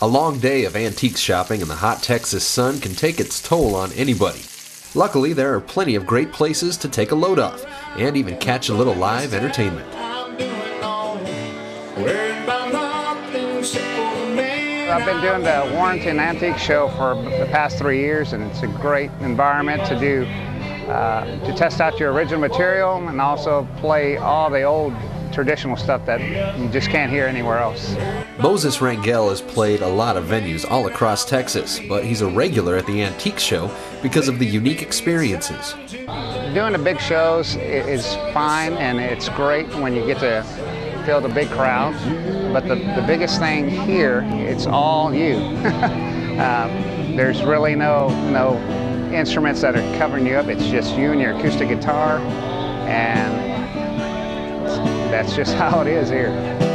A long day of antiques shopping in the hot Texas sun can take its toll on anybody. Luckily, there are plenty of great places to take a load off and even catch a little live entertainment. I've been doing the Warrenton Antique Show for the past three years, and it's a great environment to do uh, to test out your original material and also play all the old traditional stuff that you just can't hear anywhere else. Moses Rangel has played a lot of venues all across Texas, but he's a regular at the Antique Show because of the unique experiences. Doing the big shows is fine and it's great when you get to feel the big crowd, but the, the biggest thing here, it's all you. um, there's really no, no instruments that are covering you up. It's just you and your acoustic guitar, and that's just how it is here.